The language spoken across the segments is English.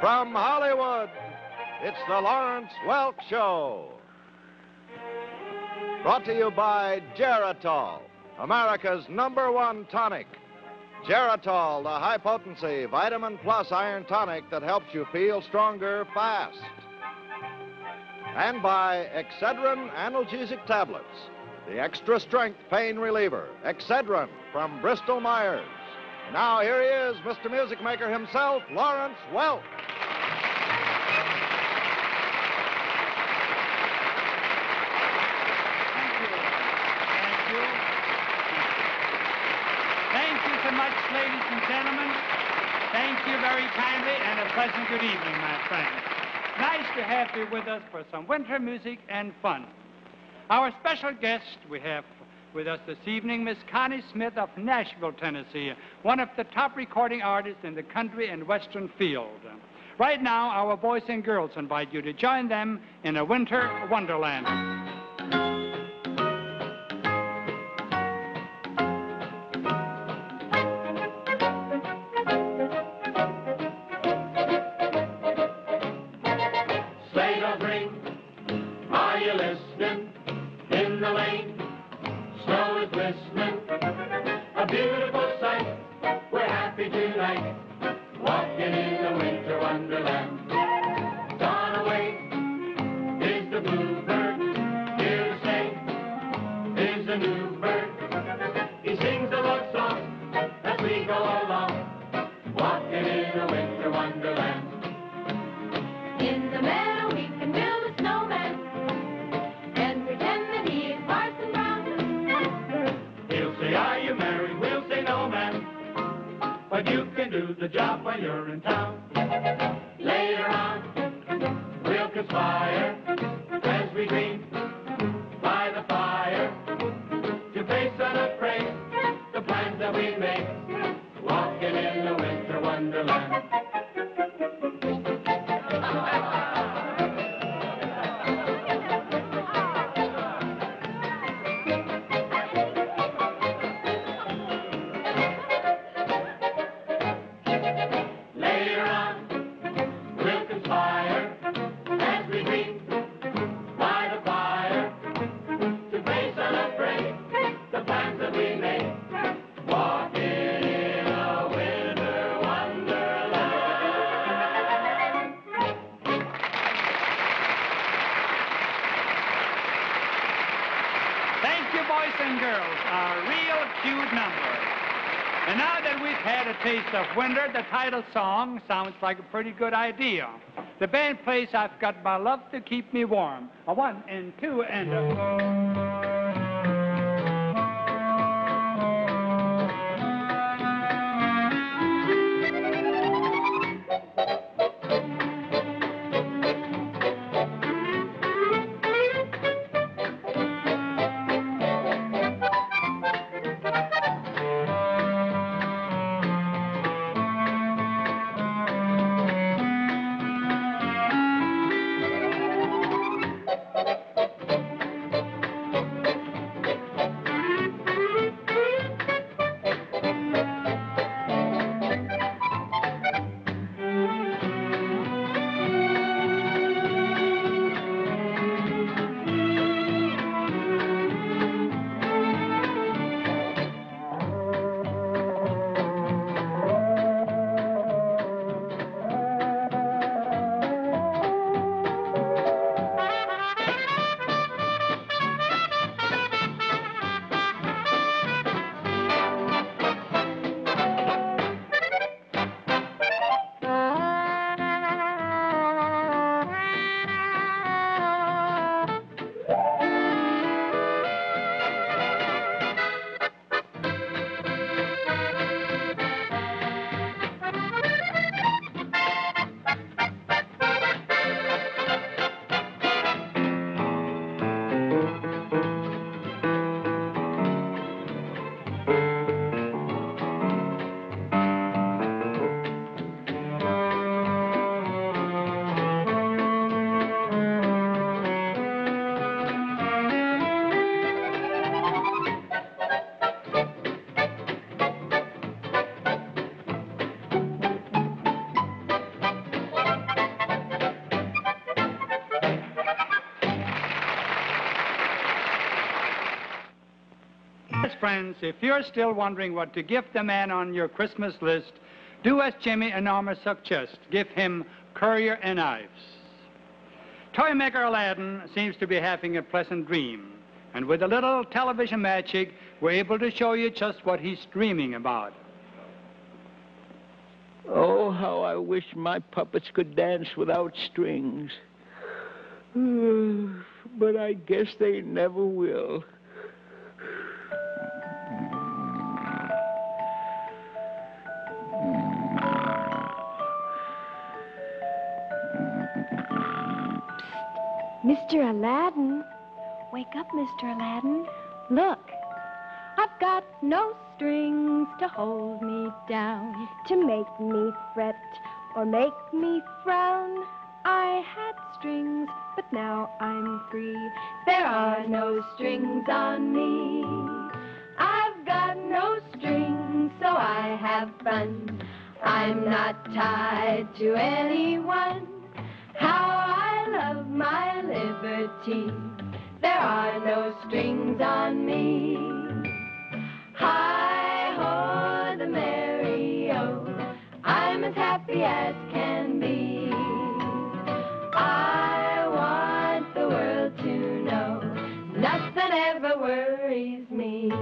From Hollywood, it's the Lawrence Welk Show. Brought to you by Geritol, America's number one tonic. Geritol, the high potency vitamin plus iron tonic that helps you feel stronger fast. And by Excedrin analgesic tablets, the extra strength pain reliever, Excedrin from Bristol Myers. Now here he is, Mr. Music Maker himself, Lawrence Welk. Thank you. Thank you. Thank you so much, ladies and gentlemen. Thank you very kindly, and a pleasant good evening, my friends. Nice to have you with us for some winter music and fun. Our special guest we have with us this evening, Miss Connie Smith of Nashville, Tennessee, one of the top recording artists in the country and western field. Right now, our boys and girls invite you to join them in a winter wonderland. Tonight, walking in a winter wonderland. Job when you're in town. Cute number. And now that we've had a taste of winter, the title song sounds like a pretty good idea. The band plays I've Got My Love to Keep Me Warm. A one and two and a... if you're still wondering what to gift the man on your Christmas list, do as Jimmy and Norma suggest. Give him Currier and Ives. Toy maker Aladdin seems to be having a pleasant dream. And with a little television magic, we're able to show you just what he's dreaming about. Oh, how I wish my puppets could dance without strings. but I guess they never will. Mr. Aladdin. Wake up, Mr. Aladdin. Look, I've got no strings to hold me down, to make me fret or make me frown. I had strings, but now I'm free. There are no strings on me. I've got no strings, so I have fun. I'm not tied to anyone. How Love my liberty. There are no strings on me. Hi ho, the merry o. I'm as happy as can be. I want the world to know nothing ever worries me.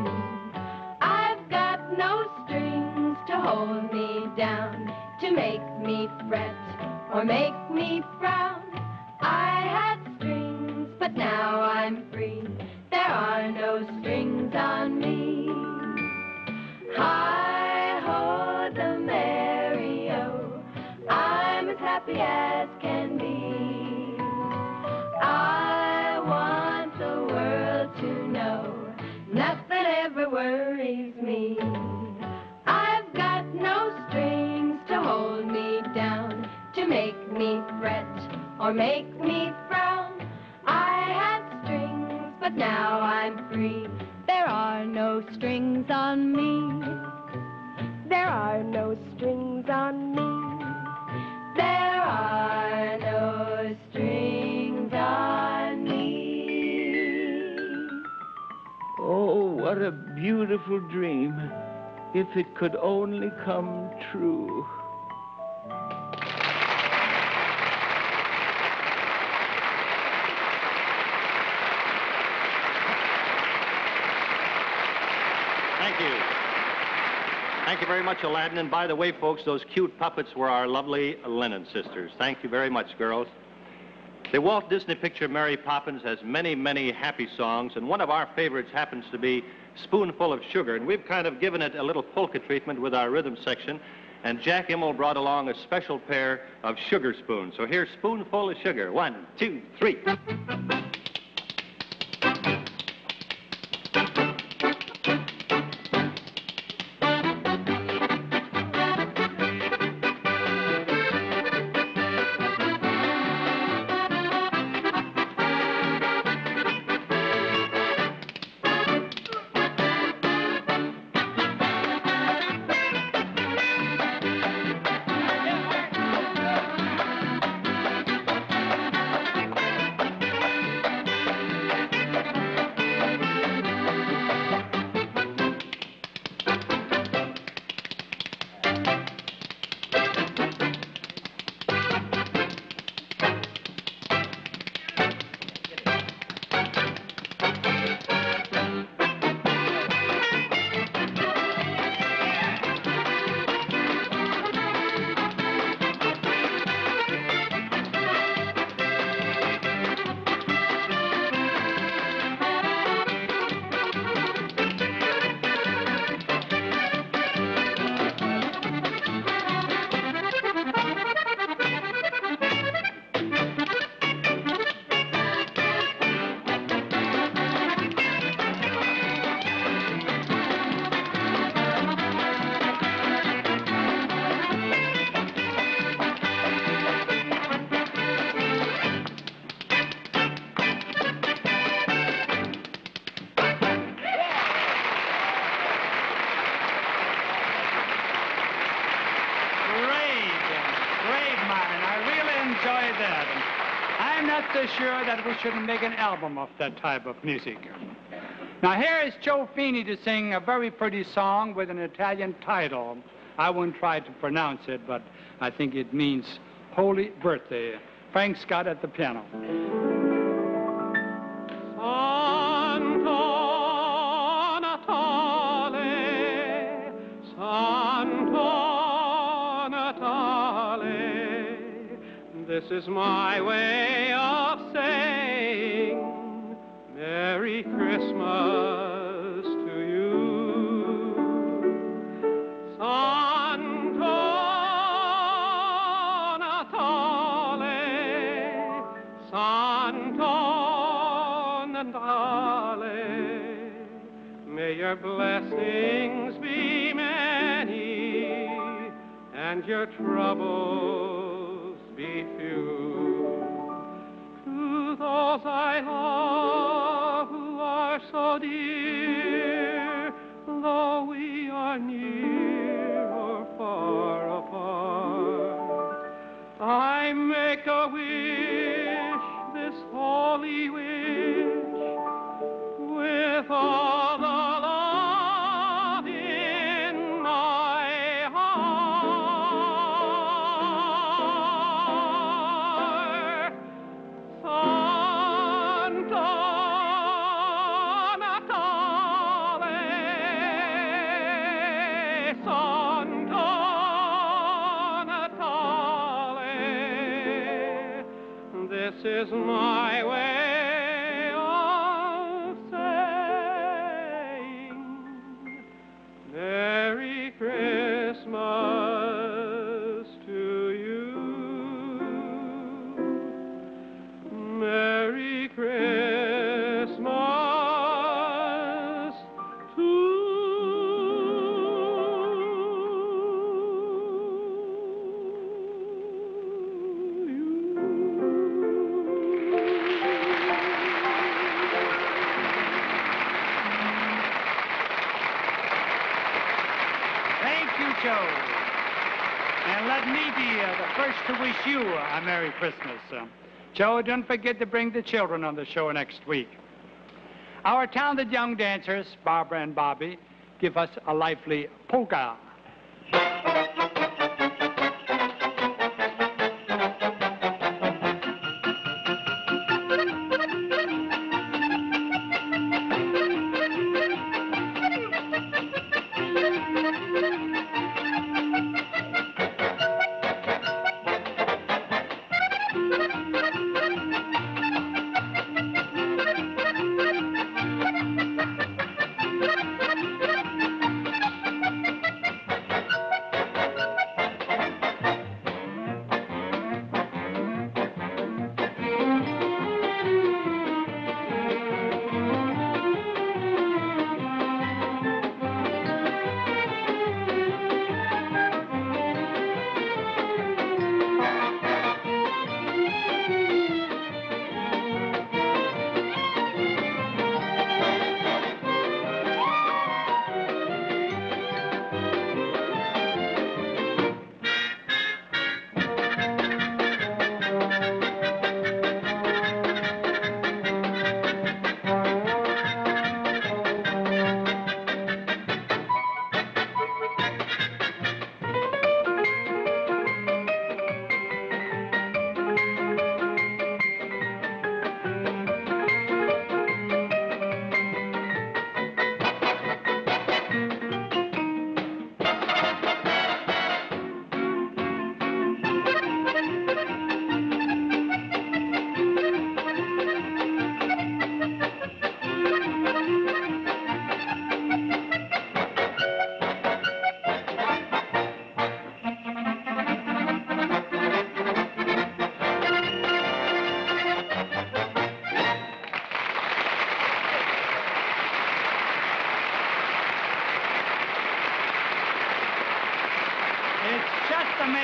I've got no strings to hold me down, to make me fret or make me frown. Now I'm free. There are no strings on me. Hi ho, the merry o. I'm as happy as can be. I want the world to know nothing ever worries me. I've got no strings to hold me down, to make me fret or make me now I'm free. There are no strings on me. There are no strings on me. There are no strings on me. Oh, what a beautiful dream. If it could only come true. Thank you. Thank you very much, Aladdin. And by the way, folks, those cute puppets were our lovely Lennon sisters. Thank you very much, girls. The Walt Disney picture Mary Poppins has many, many happy songs, and one of our favorites happens to be Spoonful of Sugar. And we've kind of given it a little polka treatment with our rhythm section. And Jack Imel brought along a special pair of sugar spoons. So here's Spoonful of Sugar. One, two, three. We shouldn't make an album of that type of music. Now, here is Joe Feeney to sing a very pretty song with an Italian title. I won't try to pronounce it, but I think it means Holy Birthday. Frank Scott at the piano. Santo this is my way of Christmas to you. Santo Natale, Santo Natale, may your blessings be many and your troubles be few. To those I love This is my Merry Christmas. Joe, don't forget to bring the children on the show next week. Our talented young dancers, Barbara and Bobby, give us a lively polka.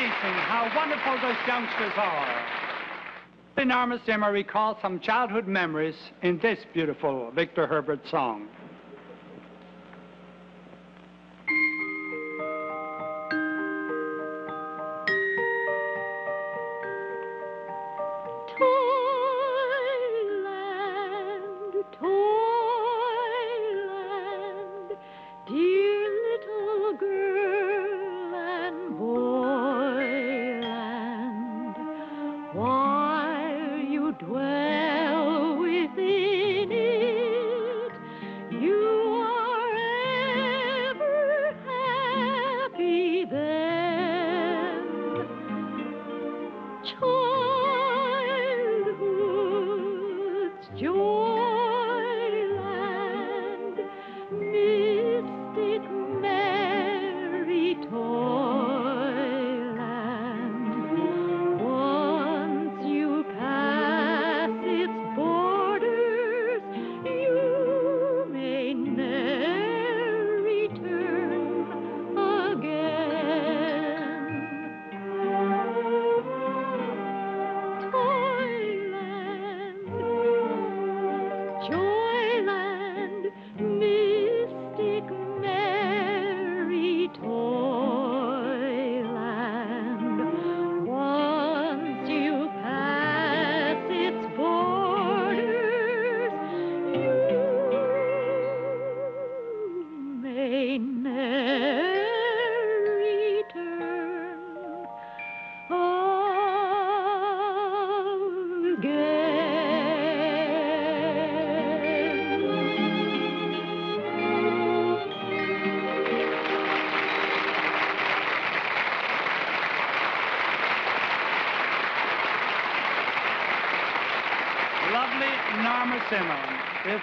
Amazing how wonderful those youngsters are. Norma Zimmer recalls some childhood memories in this beautiful Victor Herbert song.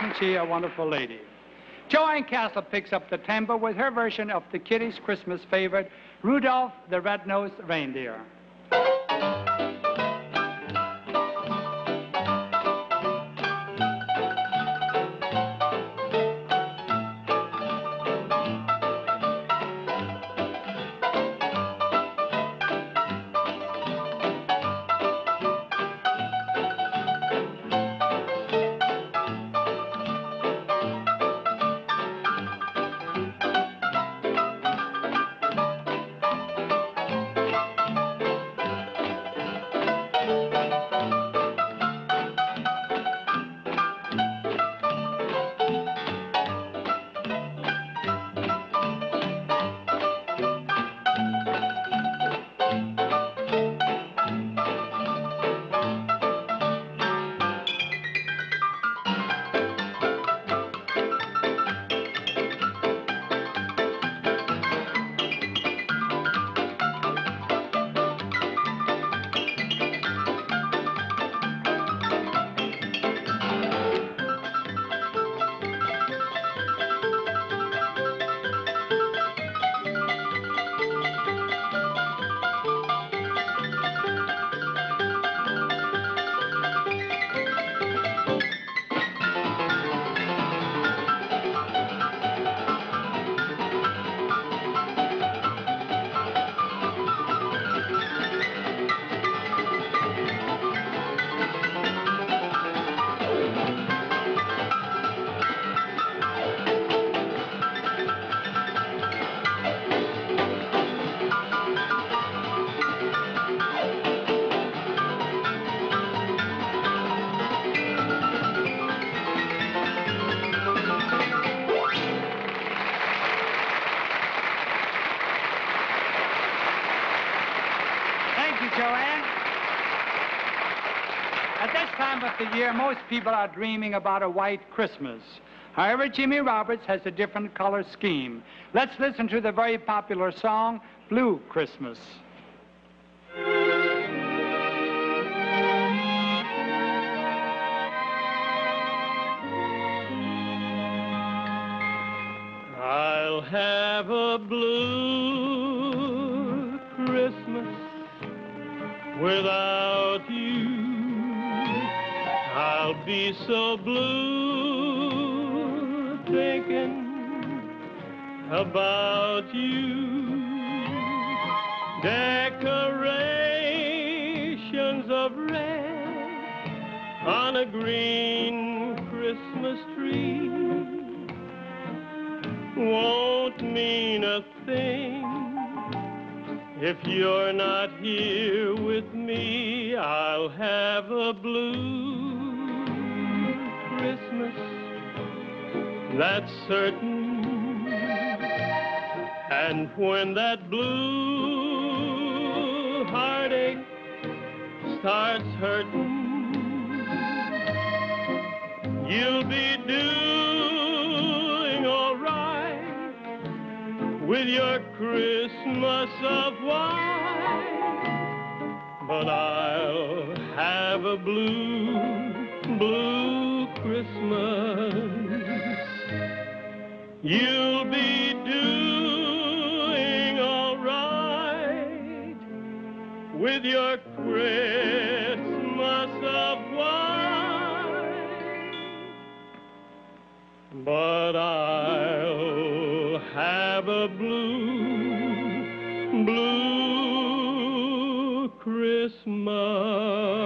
Isn't she a wonderful lady? Jo Ann Castle picks up the tempo with her version of the kiddies' Christmas favorite, Rudolph the Red-Nosed Reindeer. Thank you, Jo Ann. At this time of the year, most people are dreaming about a white Christmas. However, Jimmy Roberts has a different color scheme. Let's listen to the very popular song, Blue Christmas. I'll have a blue without you. I'll be so blue thinking about you. Decorations of red on a green Christmas tree won't mean a thing if you're not here with me. I'll have a blue Christmas, that's certain. And when that blue heartache starts hurting, you'll be doing all right with your Christmas of white. But I'll have a blue, blue Christmas. You'll be doing all right with your Christmas of white. But I'll have a blue, Christmas.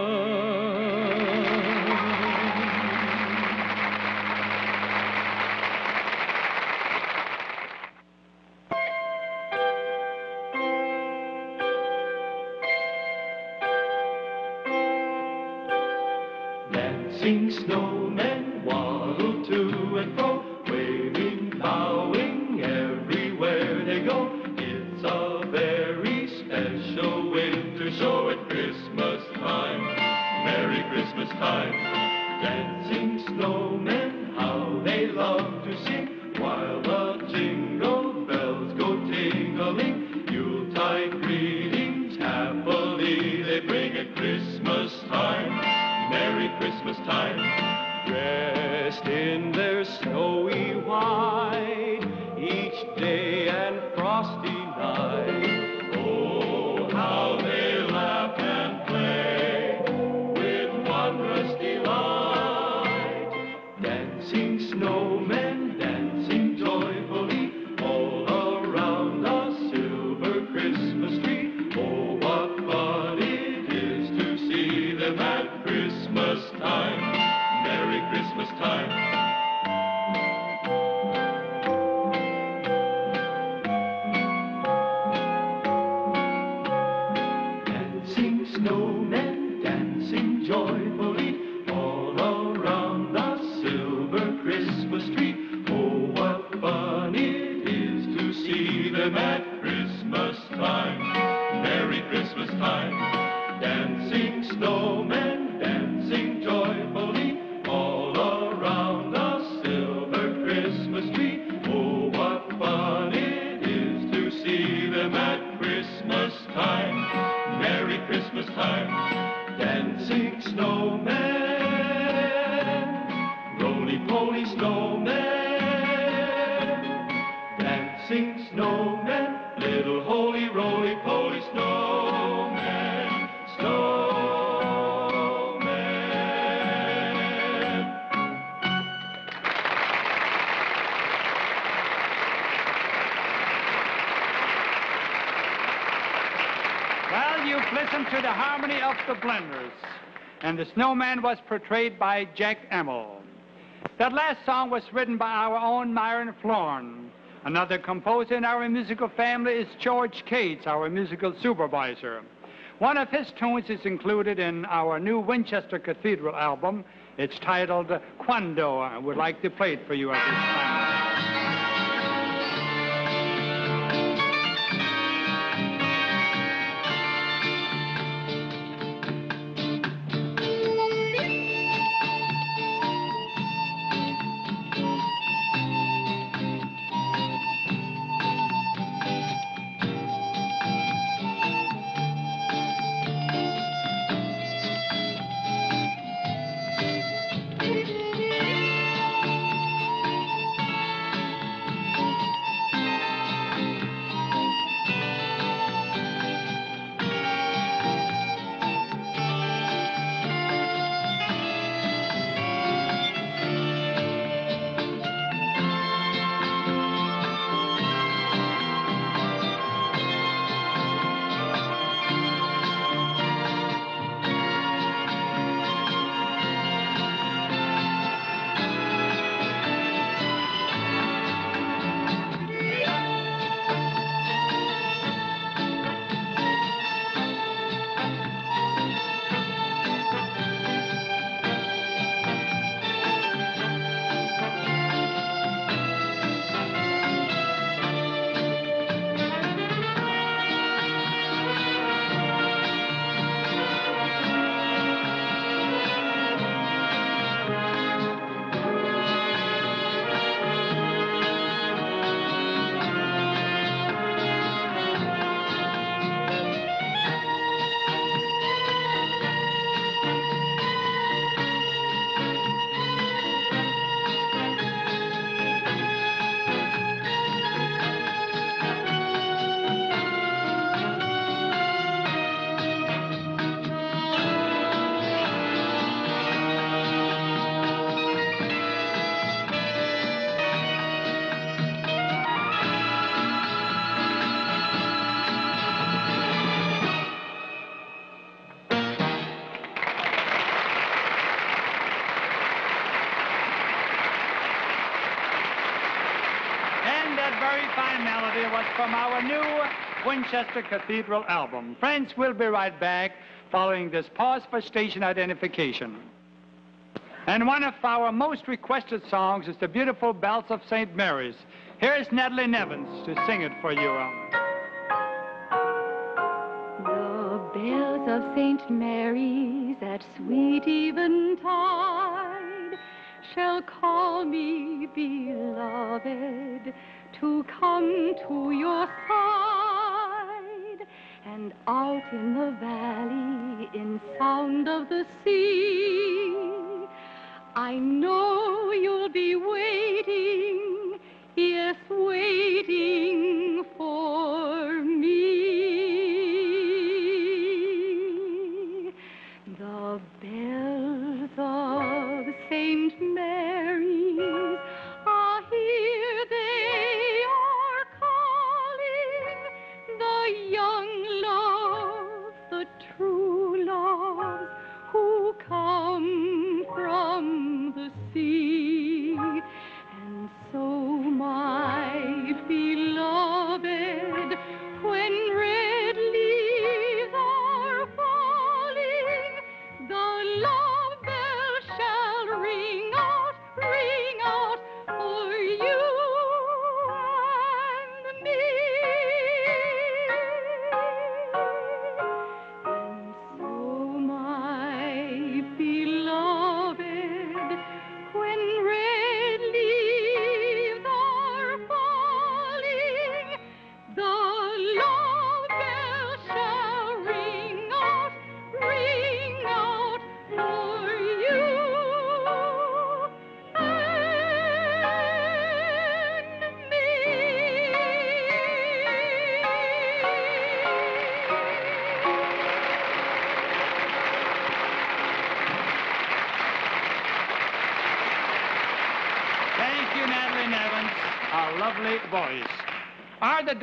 Dressed in their snowy white, each day Well, to the harmony of the Blenders, and the snowman was portrayed by Jack Imel. That last song was written by our own Myron Floren. Another composer in our musical family is George Cates, our musical supervisor. One of his tunes is included in our new Winchester Cathedral album. It's titled Quando. I would like to play it for you at this time. From our new Winchester Cathedral album. Friends, we'll be right back following this pause for station identification. And one of our most requested songs is the beautiful Bells of St. Mary's. Here's Natalie Nevins to sing it for you. The bells of St. Mary's at sweet eventide shall call me, beloved, to come to your side. And out in the valley, in sound of the sea, I know you'll be waiting, yes, waiting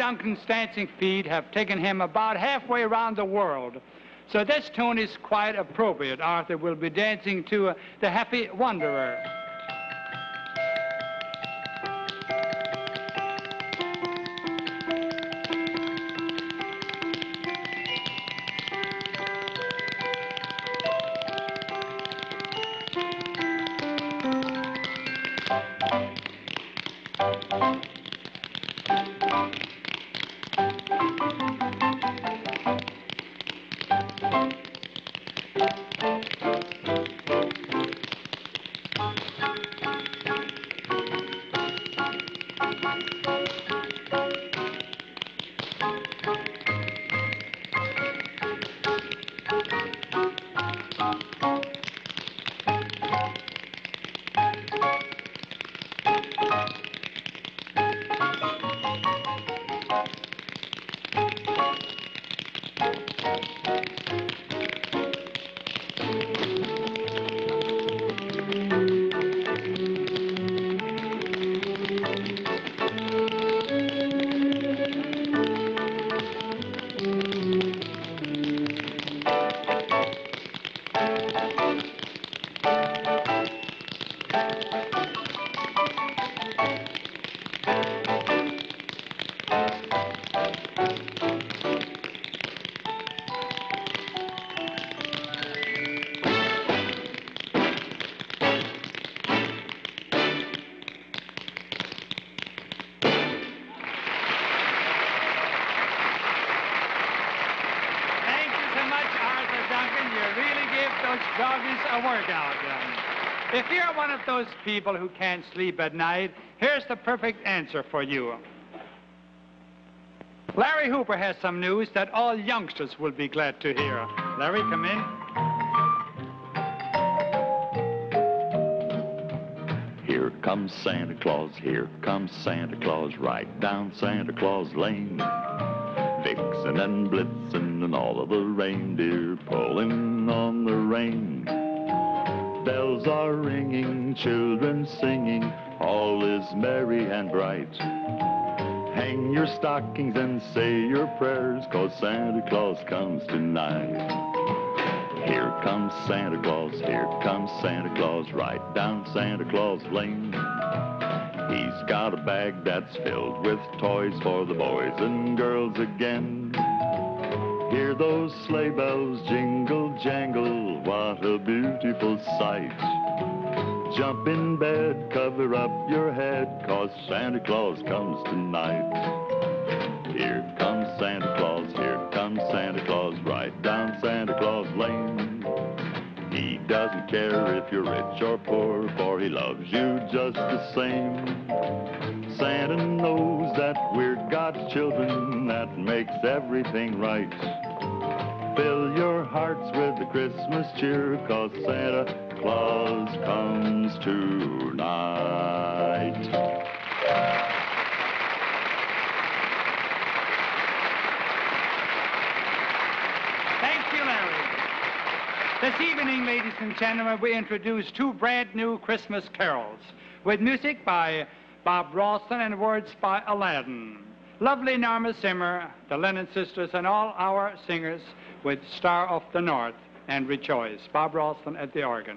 Duncan's dancing feet have taken him about halfway around the world. So this tune is quite appropriate. Arthur will be dancing to uh, The Happy Wanderer. Those people who can't sleep at night, here's the perfect answer for you. Larry Hooper has some news that all youngsters will be glad to hear. Larry, come in. Here comes Santa Claus, here comes Santa Claus, right down Santa Claus Lane. Vixen and Blitzen and all of the reindeer pulling on the rein. Bells are ringing, children singing, all is merry and bright. Hang your stockings and say your prayers, cause Santa Claus comes tonight. Here comes Santa Claus, here comes Santa Claus, right down Santa Claus Lane. He's got a bag that's filled with toys for the boys and girls again. Hear those sleigh bells jingle jangle, what a beautiful sight. Jump in bed, cover up your head, cause Santa Claus comes tonight. Here comes Santa Claus, here comes Santa Claus, right down Santa Claus Lane. He doesn't care if you're rich or poor, for he loves you just the same. Children, that makes everything right. Fill your hearts with the Christmas cheer, cause Santa Claus comes tonight. Thank you, Larry. This evening, ladies and gentlemen, we introduce two brand new Christmas carols with music by Bob Ralston and words by Aladdin. Lovely Norma Zimmer, the Lennon sisters, and all our singers with Star of the North and Rejoice. Bob Ralston at the organ.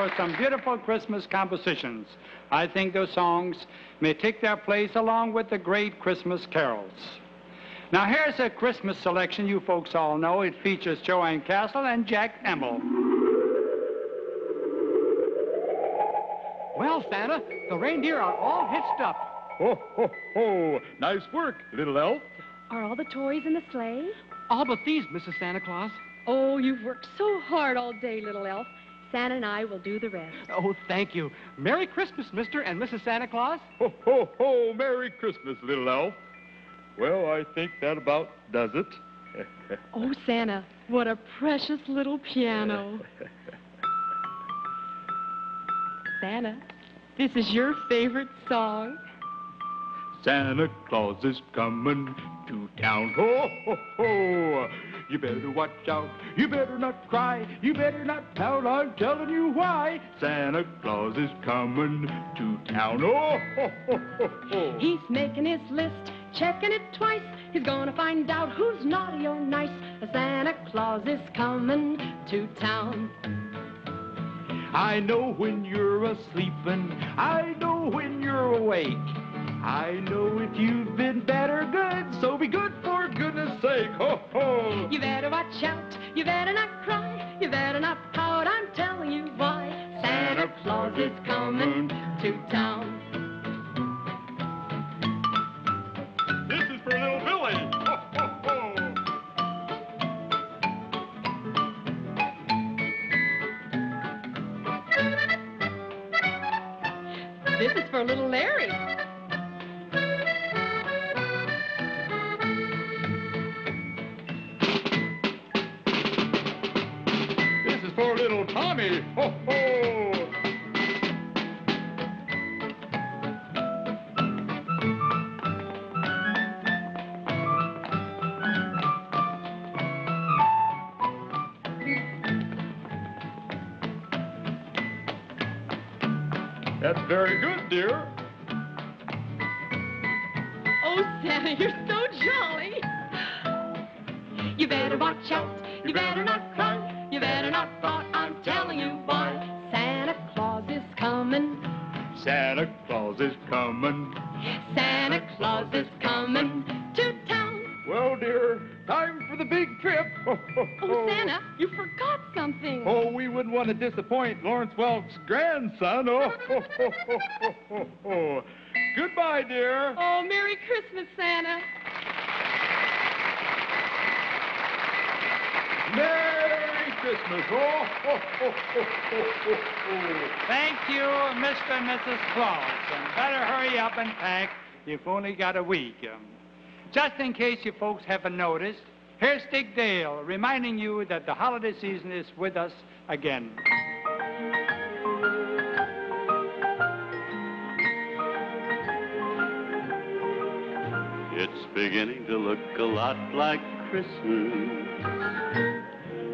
for some beautiful Christmas compositions. I think those songs may take their place along with the great Christmas carols. Now, here's a Christmas selection you folks all know. It features Jo Ann Castle and Jack Imel. Well, Santa, the reindeer are all hitched up. Ho, ho, ho. Nice work, little elf. Are all the toys in the sleigh? All but these, Mrs. Santa Claus. Oh, you've worked so hard all day, little elf. Santa and I will do the rest. Oh, thank you. Merry Christmas, Mr. and Mrs. Santa Claus. Ho, ho, ho. Merry Christmas, little elf. Well, I think that about does it. Oh, Santa, what a precious little piano. Santa, this is your favorite song. Santa Claus is coming to town. Ho, ho, ho. You better watch out. You better not cry. You better not pout. I'm telling you why. Santa Claus is coming to town. Oh, ho, ho, ho, ho. He's making his list, checking it twice. He's gonna find out who's naughty or nice. Santa Claus is coming to town. I know when you're asleep and I know when you're awake. I know if you've been bad or good, so be good for goodness sake. Ho, ho. You better watch out. You better not cry. You better not pout. I'm telling you why. Santa Claus is coming to town. This is for little Billy. Ho, ho, ho. This is for little Larry. Little Tommy. Ho, ho. Big trip. Ho, ho, Oh, ho. Santa, you forgot something. Oh, we wouldn't want to disappoint Lawrence Welk's grandson. Oh, ho, ho, ho, ho, ho, ho. Goodbye, dear. Oh, Merry Christmas, Santa. Merry Christmas. Oh, ho, ho, ho, ho, ho, ho. Thank you, Mr. and Mrs. Claus. And better hurry up and pack. You've only got a week. Um, just in case you folks haven't noticed, here's Dick Dale reminding you that the holiday season is with us again. It's beginning to look a lot like Christmas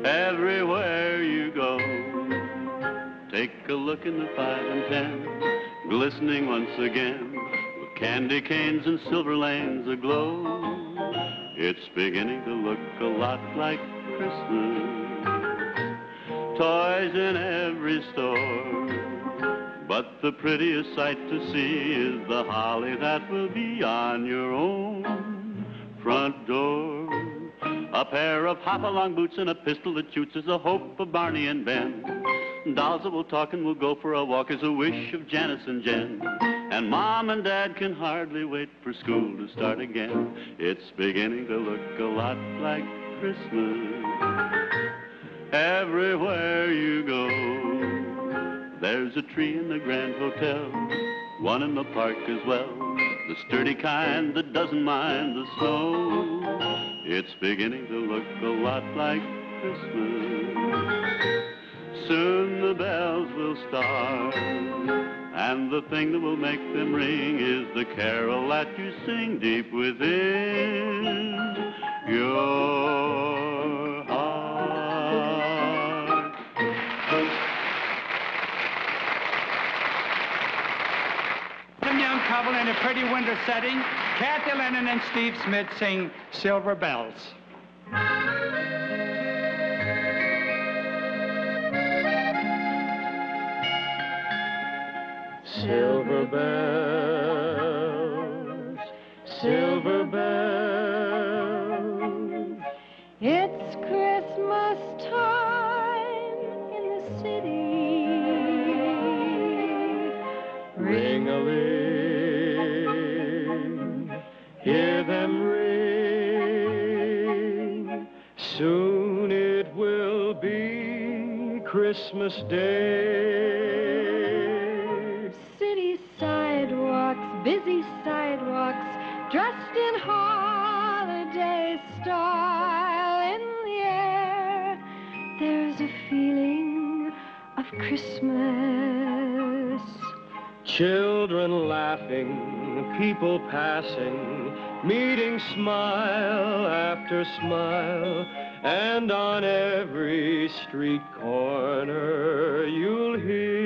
everywhere you go. Take a look in the five and ten, glistening once again, with candy canes and silver lanes aglow. It's beginning to look a lot like Christmas. Toys in every store. But the prettiest sight to see is the holly that will be on your own front door. A pair of hop-along boots and a pistol that shoots is the hope of Barney and Ben. Dolls that will talk and will go for a walk is a wish of Janice and Jen. And Mom and Dad can hardly wait for school to start again. It's beginning to look a lot like Christmas everywhere you go. There's a tree in the Grand Hotel, one in the park as well. The sturdy kind that doesn't mind the snow. It's beginning to look a lot like Christmas. Soon the bells will start, and the thing that will make them ring is the carol that you sing deep within your heart. Some young couple in a pretty winter setting, Kathy Lennon and Steve Smith sing Silver Bells. Silver bells, silver bells. It's Christmas time in the city. Ring a hear them ring. Soon it will be Christmas Day. Christmas. Children laughing, people passing, meeting smile after smile, and on every street corner you'll hear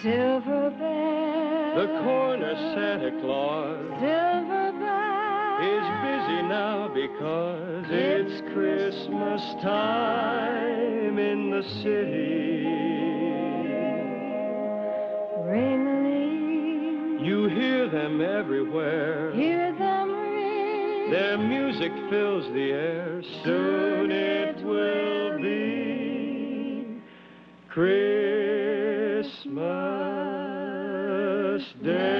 Silver bells. the corner Santa Claus Silver bells. is busy now because Christmas time in the city. Ringling. You hear them everywhere. Hear them ring. Their music fills the air. Soon it will be Christmas Thank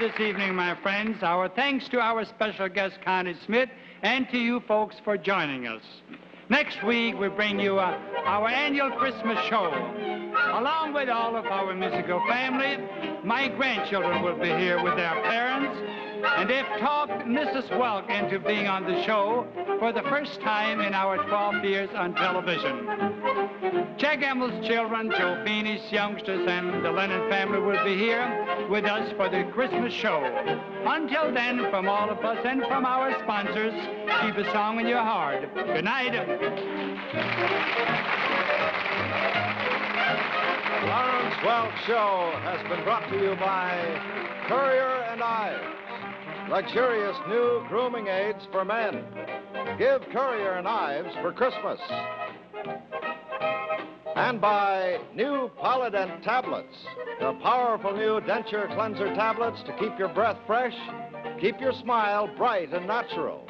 this evening, my friends. Our thanks to our special guest, Connie Smith, and to you folks for joining us. Next week, we bring you uh, our annual Christmas show. Along with all of our musical family, my grandchildren will be here with their parents, and they've talked Mrs. Welk into being on the show for the first time in our 12 years on television. Jack Imel's children, Joe Feeney's youngsters, and the Lennon family will be here with us for the Christmas show. Until then, from all of us and from our sponsors, keep a song in your heart. Good night. Lawrence Welk Show has been brought to you by Currier and Ives, luxurious new grooming aids for men. Give Currier and Ives for Christmas. And by new Polident tablets, the powerful new denture cleanser tablets to keep your breath fresh, keep your smile bright and natural.